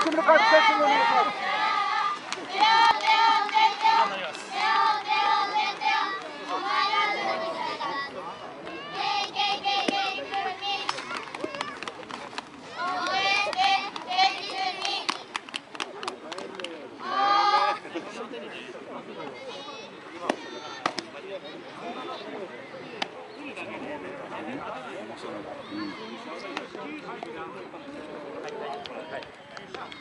組の開始セッションお願いします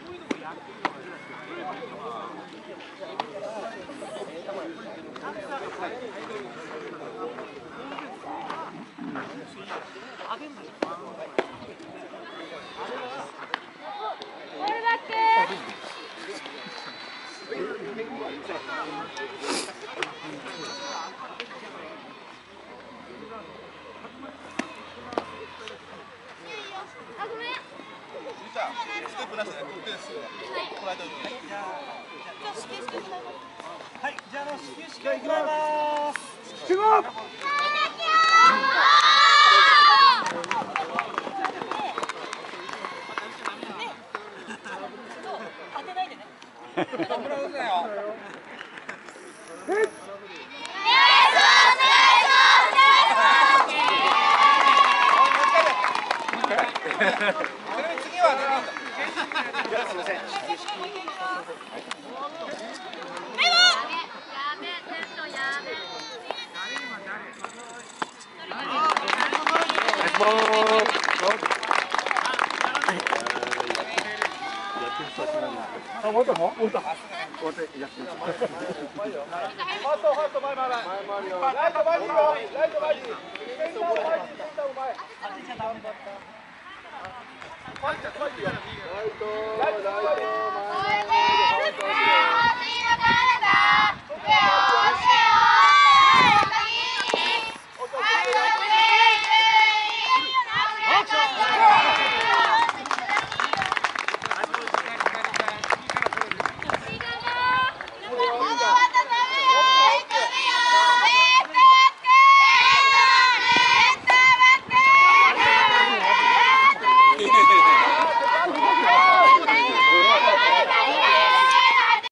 これだけ。あごめんはい、じゃあ始球式行います。集合当てないでね。これはだよ。ちなみに次はね、やべテントやべあ、終わったの終わった。終わって、いや、ファライト前によ。ライト前イトライト。